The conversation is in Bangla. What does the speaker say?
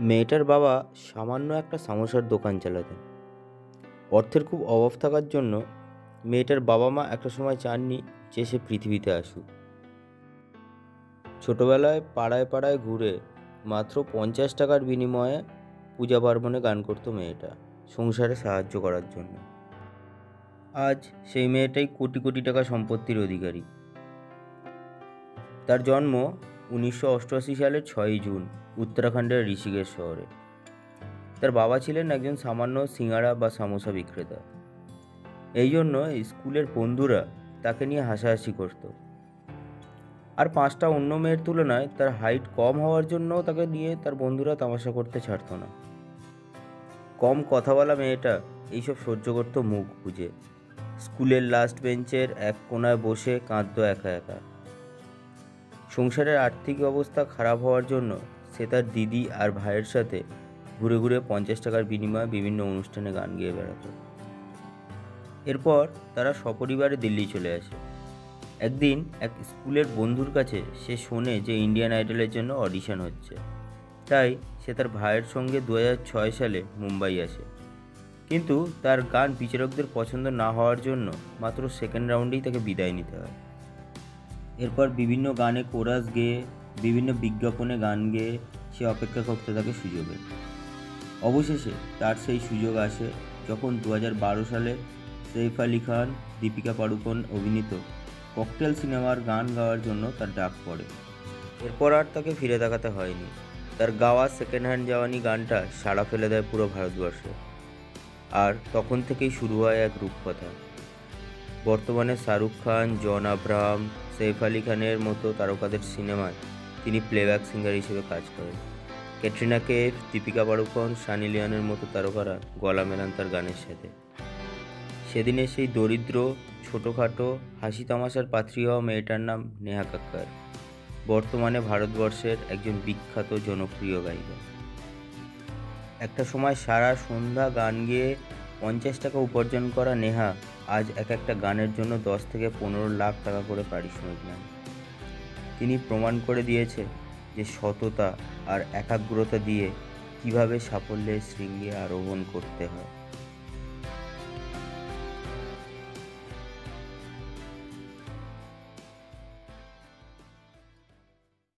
মেয়েটার বাবা সামান্য একটা সামোসার দোকান চালাতেন। অর্থের খুব অভাব থাকার জন্য মেয়েটার বাবা মা একটা সময় চাননি যে সে পৃথিবীতে আসুক। ছোটবেলায় পাড়ায় পাড়ায় ঘুরে মাত্র পঞ্চাশ টাকার বিনিময়ে পূজা পার্বণে গান করতো মেয়েটা সংসারে সাহায্য করার জন্য। আজ সেই মেয়েটাই কোটি কোটি টাকা সম্পত্তির অধিকারী। তার জন্ম উনিশশো অষ্টআশি সালের ছয়ই জুন উত্তরাখণ্ডের ঋষিকেশ শহরে। তার বাবা ছিলেন একজন সামান্য সিঙ্গাড়া বা সামোসা বিক্রেতা। এই জন্য স্কুলের বন্ধুরা তাকে নিয়ে হাসাহাসি করত। আর পাঁচটা অন্য মেয়ের তুলনায় তার হাইট কম হওয়ার জন্য তাকে নিয়ে তার বন্ধুরা তামাশা করতে ছাড়তো না। কম কথা বলা মেয়েটা এইসব সহ্য করতো মুখ বুঝে স্কুলের লাস্ট বেঞ্চের এক কোনায় বসে কাঁদতো একা একা। সংসারের আর্থিক অবস্থা খারাপ হওয়ার জন্য সে তার দিদি আর ভাইয়ের সাথে ঘুরে ঘুরে পঞ্চাশ টাকার বিনিময়ে বিভিন্ন অনুষ্ঠানে গান গেয়ে বেড়াতো। এরপর তারা সপরিবারে দিল্লি চলে আসে। একদিন এক স্কুলের বন্ধুর কাছে সে শোনে যে ইন্ডিয়ান আইডলের জন্য অডিশন হচ্ছে। তাই সে তার ভাইয়ের সঙ্গে দু সালে মুম্বাই আসে। কিন্তু তার গান বিচারকদের পছন্দ না হওয়ার জন্য মাত্র সেকেন্ড রাউন্ডেই তাকে বিদায় নিতে হয়। এরপর বিভিন্ন গানে কোরাস গেয়ে, বিভিন্ন বিজ্ঞাপনে গান গেয়ে সে অপেক্ষা করতে থাকে সুযোগের অবশেষে তার সেই সুযোগ আসে যখন দু হাজার বারো সালে সৈফ আলী খান, দীপিকা পাড়ুকোন অভিনীত ককটেল সিনেমার গান গাওয়ার জন্য তার ডাক পড়ে। এরপর আর তাকে ফিরে তাকাতে হয়নি। তার গাওয়া সেকেন্ড হ্যান্ড জওয়ানি গানটা সাড়া ফেলে দেয় পুরো ভারতবর্ষে। আর তখন থেকেই শুরু হয় এক রূপকথা। বর্তমানে শাহরুখ খান, জন আব্রাহাম সৈফ আলী খানের মতো তারকাদের সিনেমায় তিনি প্লেব্যাক সিঙ্গার হিসেবে কাজ করেন। ক্যাটরিনা কেফ, দীপিকা পাড়ুকোন, সানি লিওনের মতো তারকারা গলা মেলান তার গানের সাথে। সেদিনে সেই দরিদ্র, ছোটোখাটো, হাসি তামাশার পাত্রী হওয়া মেয়েটার নাম নেহা কাক্কার। বর্তমানে ভারতবর্ষের একজন বিখ্যাত জনপ্রিয় গায়িকা। একটা সময় সারা সন্ধ্যা গান গেয়ে পঞ্চাশ টাকা উপার্জন করা নেহা আজ এক একটা গানের জন্য দশ থেকে পনেরো লাখ টাকা করে পারিশ্রমিক নেন তিনি প্রমাণ করে দিয়েছে যে সততা আর একাগ্রতা দিয়ে কীভাবে সাফল্যের শৃঙ্গে আরোহণ করতে হয়।